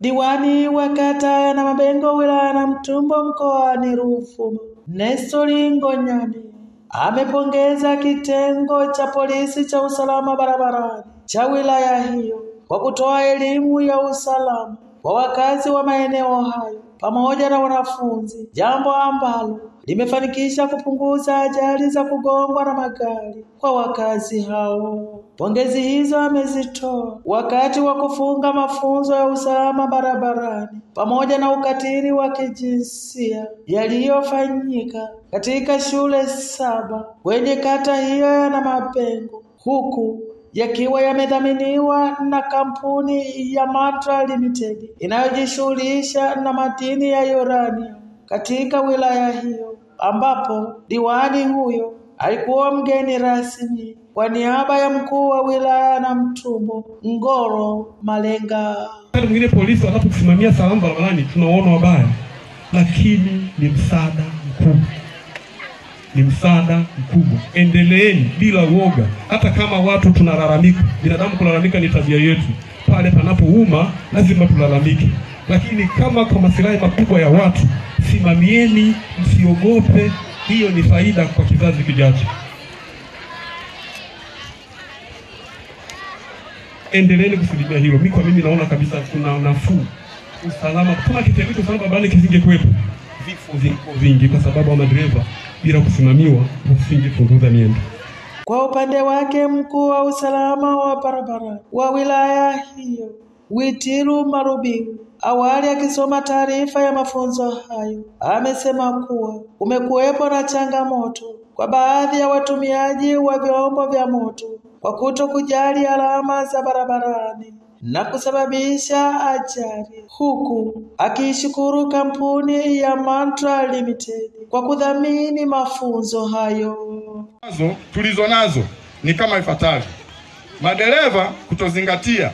Diwani wa kata ya Namabengo wilaya na Mtumbo mkoani Ruvuma, Nestori Ngonyani amepongeza kitengo cha polisi cha usalama barabarani cha wilaya hiyo kwa kutoa elimu ya usalama kwa wakazi wa maeneo hayo pamoja na wanafunzi, jambo ambalo limefanikisha kupunguza ajali za kugongwa na magari kwa wakazi hao. Pongezi hizo amezitoa wakati wa kufunga mafunzo ya usalama barabarani pamoja na ukatili wa kijinsia yaliyofanyika katika shule saba kwenye kata hiyo yana mapengo huku yakiwa yamedhaminiwa na kampuni ya Matra Limited inayojishughulisha na madini ya uranium katika wilaya hiyo, ambapo diwani huyo alikuwa mgeni rasmi kwa niaba ya mkuu wa wilaya na Mtumbo Ngoro Malenga. Mwingine polisi wanapokusimamia salama barabarani tunaona wabaya, lakini ni msaada mkubwa, ni msaada mkubwa. Endeleeni bila woga, hata kama watu tunalalamika. Binadamu kulalamika ni tabia yetu, pale panapouma lazima tulalamike, lakini kama kwa masilahi makubwa ya watu, simamieni, msiogope. Hiyo ni faida kwa kizazi kijacho. endeleeni kusilimia hilo. Mimi kwa mimi naona kabisa kuna nafuu usalama. Kama kitengo cha usalama barabarani kisingekuwepo, vifo vingekuwa vingi, kwa sababu madereva bila kusimamiwa wasingepunguza miendo. Kwa upande wake mkuu wa usalama wa barabara wa wilaya hiyo Witiru marubiu awali akisoma taarifa ya mafunzo hayo, amesema kuwa umekuwepo na changamoto kwa baadhi ya watumiaji wa vyombo vya moto kwa kuto kujali alama za barabarani na kusababisha ajali, huku akiishukuru kampuni ya Mantra Limited kwa kudhamini mafunzo hayo. nazo tulizo nazo ni kama ifuatavyo: madereva kutozingatia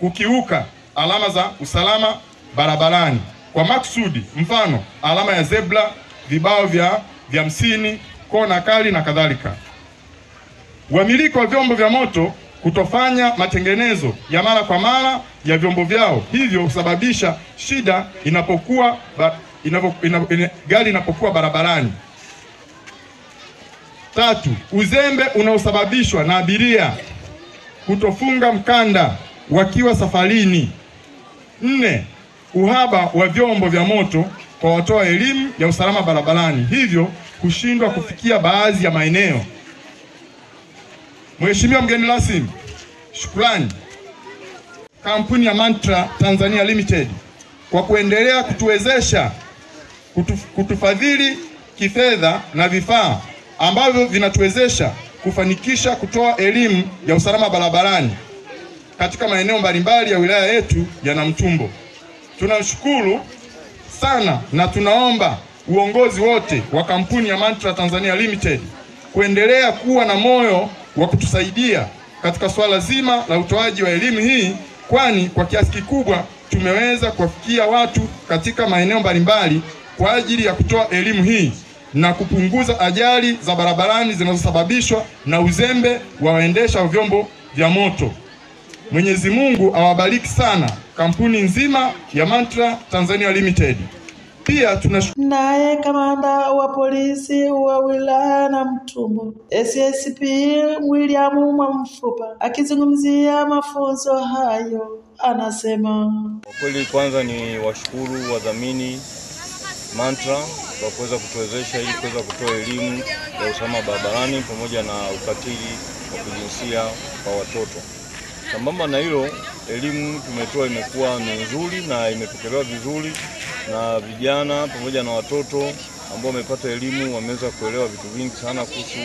kukiuka alama za usalama barabarani kwa maksudi mfano alama ya zebra, vibao vya vya msini, kona kali na kadhalika. Wamiliki wa vyombo vya moto kutofanya matengenezo ya mara kwa mara ya vyombo vyao, hivyo husababisha shida inapokuwa ba, inapo, ina, ina, gari inapokuwa barabarani. Tatu, uzembe unaosababishwa na abiria kutofunga mkanda wakiwa safarini. Nne, uhaba wa vyombo vya moto kwa watoa elimu ya usalama barabarani, hivyo kushindwa kufikia baadhi ya maeneo. Mheshimiwa mgeni rasmi, shukrani kampuni ya Mantra Tanzania Limited kwa kuendelea kutuwezesha kutu, kutufadhili kifedha na vifaa ambavyo vinatuwezesha kufanikisha kutoa elimu ya usalama barabarani katika maeneo mbalimbali ya wilaya yetu ya Namtumbo. Tunashukuru sana na tunaomba uongozi wote wa kampuni ya Mantra Tanzania Limited kuendelea kuwa na moyo wa kutusaidia katika swala zima la utoaji wa elimu hii, kwani kwa kiasi kikubwa tumeweza kuwafikia watu katika maeneo mbalimbali kwa ajili ya kutoa elimu hii na kupunguza ajali za barabarani zinazosababishwa na uzembe wa waendesha vyombo vya moto. Mwenyezi Mungu awabariki sana kampuni nzima ya Mantra Tanzania Limited. Pia tunashukuru Naye kamanda wa polisi wa wilaya na Mtumbo SSP William Mwamfupa akizungumzia mafunzo hayo anasema Kwa kweli kwanza ni washukuru wadhamini Mantra kwa kuweza kutuwezesha ili kuweza kutoa elimu ya usalama barabarani pamoja na ukatili wa kijinsia kwa watoto. Sambamba na hilo, elimu tumetoa imekuwa ni nzuri na imepokelewa vizuri na vijana pamoja na watoto ambao wamepata elimu wameweza kuelewa vitu vingi sana kuhusu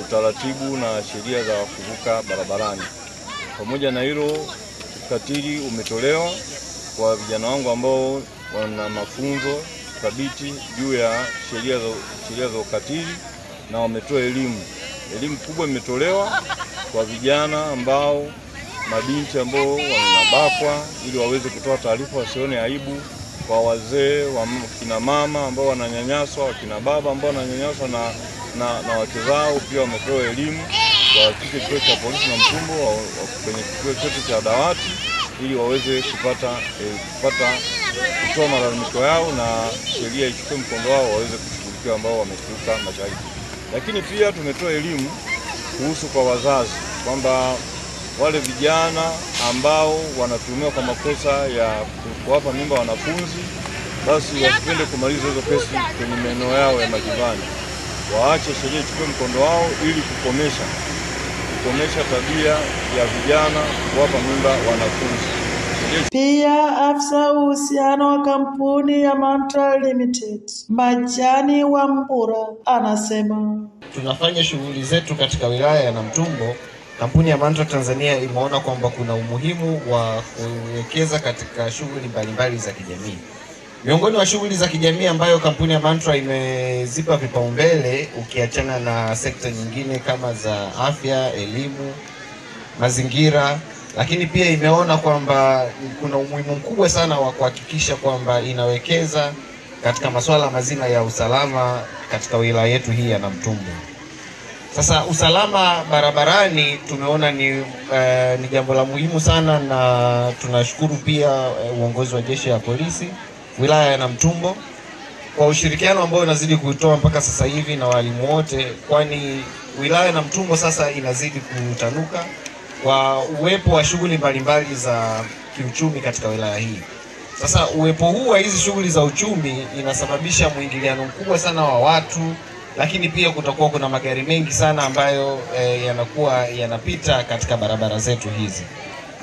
utaratibu na sheria za kuvuka barabarani. Pamoja na hilo, ukatili umetolewa kwa vijana wangu ambao wana mafunzo thabiti juu ya sheria za, sheria za ukatili na wametoa elimu. Elimu kubwa imetolewa kwa vijana ambao mabinti ambao wanabakwa, ili waweze kutoa taarifa, wasione aibu kwa wazee wa kina mama ambao wananyanyaswa, wakina baba ambao wananyanyaswa na, na, na wake zao. Pia wamepewa elimu kwa kike kituo cha polisi na Mtumbo kwenye kituo chetu cha dawati ili waweze kupata eh, kupata kutoa malalamiko yao na sheria ichukue mkondo wao waweze kushughulikiwa ambao wamekiuka masharti. Lakini pia tumetoa elimu kuhusu kwa wazazi kwamba wale vijana ambao wanatumiwa kwa makosa ya kuwapa mimba wanafunzi, basi wasipende kumaliza hizo kesi kwenye maeneo yao ya majumbani, waache sheria ichukue mkondo wao ili kukomesha kukomesha tabia ya vijana kuwapa mimba wanafunzi. Pia afisa uhusiano wa kampuni ya Mantra Limited Majani wa Mbura anasema tunafanya shughuli zetu katika wilaya ya Namtumbo, kampuni ya Mantra Tanzania imeona kwamba kuna umuhimu wa kuwekeza katika shughuli mbalimbali za kijamii. Miongoni mwa shughuli za kijamii ambayo kampuni ya Mantra imezipa vipaumbele, ukiachana na sekta nyingine kama za afya, elimu, mazingira, lakini pia imeona kwamba kuna umuhimu mkubwa sana wa kuhakikisha kwamba inawekeza katika masuala mazima ya usalama katika wilaya yetu hii ya Namtumbo. Sasa usalama barabarani tumeona ni, eh, ni jambo la muhimu sana na tunashukuru pia eh, uongozi wa jeshi la polisi wilaya ya Namtumbo kwa ushirikiano ambao unazidi kutoa mpaka sasa hivi na walimu wote, kwani wilaya ya Namtumbo sasa inazidi kutanuka kwa uwepo wa shughuli mbalimbali za kiuchumi katika wilaya hii. Sasa uwepo huu wa hizi shughuli za uchumi inasababisha mwingiliano mkubwa sana wa watu, lakini pia kutakuwa kuna magari mengi sana ambayo e, yanakuwa yanapita katika barabara zetu hizi.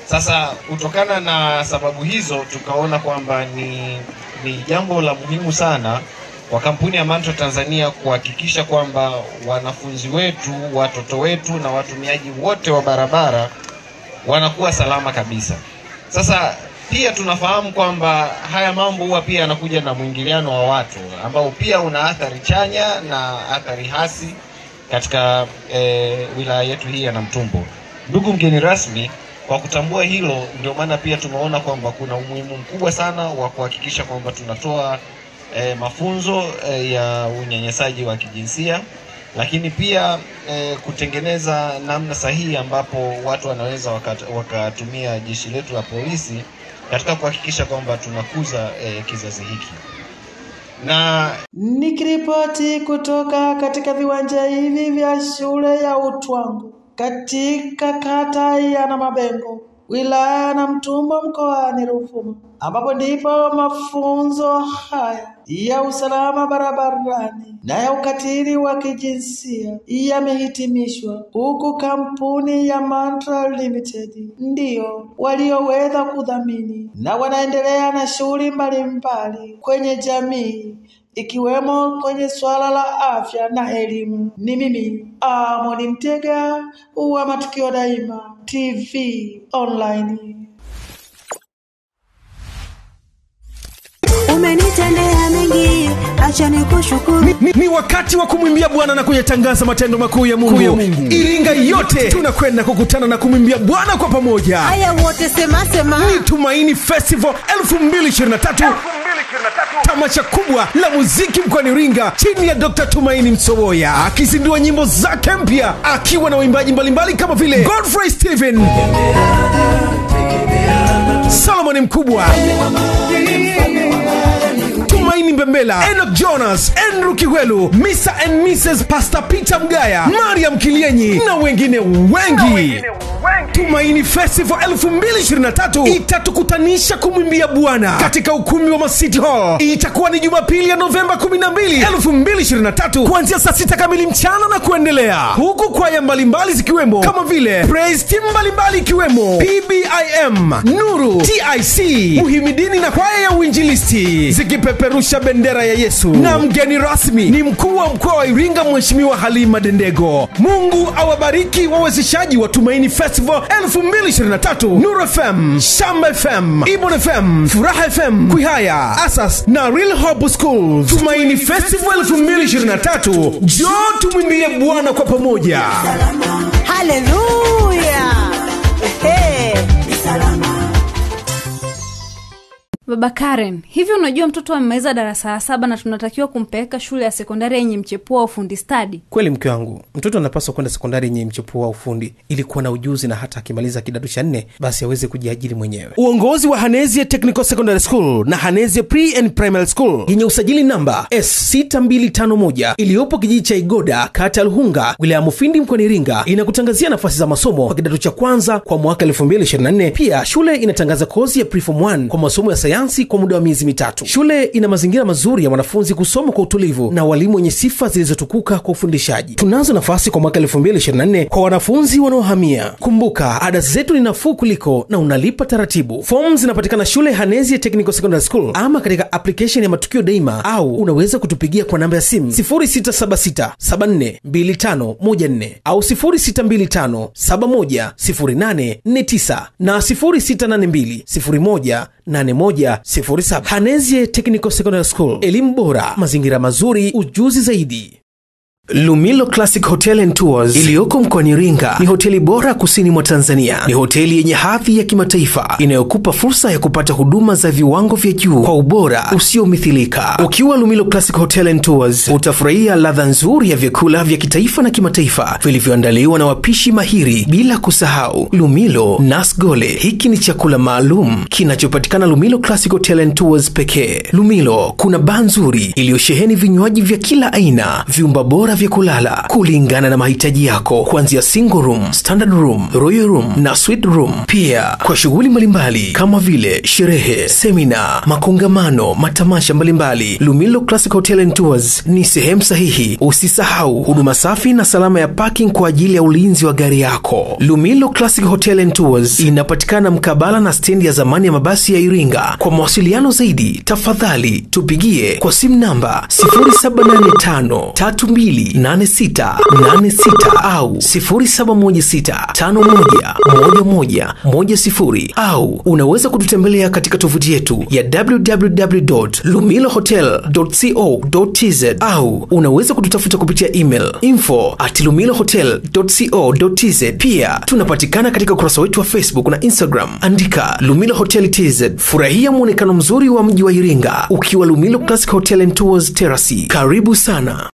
Sasa kutokana na sababu hizo tukaona kwamba ni, ni jambo la muhimu sana kwa kampuni ya Mantra Tanzania kuhakikisha kwamba wanafunzi wetu, watoto wetu na watumiaji wote wa barabara wanakuwa salama kabisa. Sasa pia tunafahamu kwamba haya mambo huwa pia yanakuja na mwingiliano wa watu ambao pia una athari chanya na athari hasi katika e, wilaya yetu hii ya Namtumbo. Ndugu mgeni rasmi, kwa kutambua hilo, ndio maana pia tumeona kwamba kuna umuhimu mkubwa sana wa kuhakikisha kwamba tunatoa e, mafunzo e, ya unyanyasaji wa kijinsia lakini pia e, kutengeneza namna sahihi ambapo watu wanaweza wakatumia wakatumia jeshi letu la polisi katika kuhakikisha kwamba tunakuza eh, kizazi hiki. Na Nikiripoti kutoka katika viwanja hivi vya shule ya Utwangu katika kata ya Namabengo wilaya na Mtumba mkoani Ruvuma, ambapo ndipo mafunzo haya ya usalama barabarani na ya ukatili wa kijinsia yamehitimishwa, huku kampuni ya Mantra Limited ndiyo walioweza kudhamini na wanaendelea na shughuli mbalimbali kwenye jamii ikiwemo kwenye swala la afya na elimu. Ni mimi Amoni Mtega wa Matukio Daima TV Online. umenitendea mengi, acha nikushukuru. ni, ni, ni wakati wa kumwimbia bwana na kuyatangaza matendo makuu ya mungu, ya mungu. iringa yote tunakwenda kukutana na kumwimbia bwana kwa pamoja Haya wote sema sema, ni tumaini festival 2023 tamasha kubwa la muziki mkoani iringa chini ya dr tumaini msowoya akizindua nyimbo zake mpya akiwa na waimbaji mbalimbali kama vile godfrey Steven, Solomon mkubwa tumaini mbembela Enoch jonas andrew kiwelu mr. and mrs pastor peter mgaya mariam kilienyi na wengine wengi. Tumaini festival 2023 itatukutanisha kumwimbia bwana. Katika ukumbi wa masiti hall itakuwa ni jumapili ya novemba 12 2023 kuanzia saa 6 kamili mchana na kuendelea. Huku kwaya mbalimbali zikiwemo kama vile praise team mbalimbali ikiwemo pbim nuru tic muhimidini na kwaya ya uinjilisti zikipeperusha bendera ya yesu. Na mgeni rasmi. Ni mkuu wa mkoa wa iringa mheshimiwa halima dendego. Mungu awabariki wawezeshaji wa tumaini festival 2023 nuru fm shamba fm ibon fm furaha fm kwihaya asas na real hope school tumaini festival 2023 jo tumwimbie bwana kwa pamoja. Haleluya! Hey. Baba Karen, hivi unajua mtoto amemaliza darasa la saba na tunatakiwa kumpeleka shule ya sekondari yenye mchepuo wa ufundi stadi? kweli mke wangu mtoto anapaswa kwenda sekondari yenye mchepuo wa ufundi ili kuwa na ujuzi na hata akimaliza kidato cha nne basi aweze kujiajiri mwenyewe uongozi wa hanezia technical secondary school na hanezia pre and primary school yenye usajili namba s6251 iliyopo kijiji cha igoda kata ya luhunga wilaya ya mufindi mkoani iringa inakutangazia nafasi za masomo kwa kidato cha kwanza kwa mwaka 2024 pia shule inatangaza kozi ya preform 1 kwa masomo ya sayansi kwa muda wa miezi mitatu. Shule ina mazingira mazuri ya wanafunzi kusoma kwa utulivu na walimu wenye sifa zilizotukuka kwa ufundishaji. Tunazo nafasi kwa mwaka 2024 kwa wanafunzi wanaohamia. Kumbuka ada zetu ni nafuu kuliko na unalipa taratibu. Fomu zinapatikana shule hanezia technical secondary school ama katika application ya matukio daima au unaweza kutupigia kwa namba ya simu 0676742514 au 0625710849 na 0682018107 hanezie technical secondary school. Elimu bora mazingira mazuri ujuzi zaidi Lumilo Classic Hotel and Tours iliyoko mkoani Iringa ni hoteli bora kusini mwa Tanzania. Ni hoteli yenye hadhi ya kimataifa inayokupa fursa ya kupata huduma za viwango vya juu kwa ubora usiomithilika. Ukiwa Lumilo Classic Hotel and Tours utafurahia ladha nzuri ya vyakula vya kitaifa na kimataifa vilivyoandaliwa na wapishi mahiri, bila kusahau Lumilo Nasgole. Hiki ni chakula maalum kinachopatikana Lumilo Classic Hotel and Tours pekee. Lumilo kuna baa nzuri iliyosheheni vinywaji vya kila aina, vyumba bora vya kulala kulingana na mahitaji yako, kuanzia single room, standard room, royal room na suite room. Pia kwa shughuli mbalimbali kama vile sherehe, semina, makongamano, matamasha mbalimbali, Lumilo Classic Hotel and Tours ni sehemu sahihi. Usisahau huduma safi na salama ya parking kwa ajili ya ulinzi wa gari yako. Lumilo Classic Hotel and Tours inapatikana mkabala na stendi ya zamani ya mabasi ya Iringa. Kwa mawasiliano zaidi, tafadhali tupigie kwa simu namba 078532 8686 au 0716511110 au unaweza kututembelea katika tovuti yetu ya www.lumilohotel.co.tz au unaweza kututafuta kupitia email info at lumilohotel.co.tz. Pia tunapatikana katika ukurasa wetu wa Facebook na Instagram, andika Lumilo Hotel TZ. Furahia mwonekano mzuri wa mji wa Iringa ukiwa Lumilo Classic Hotel and Tours Terrace. Karibu sana.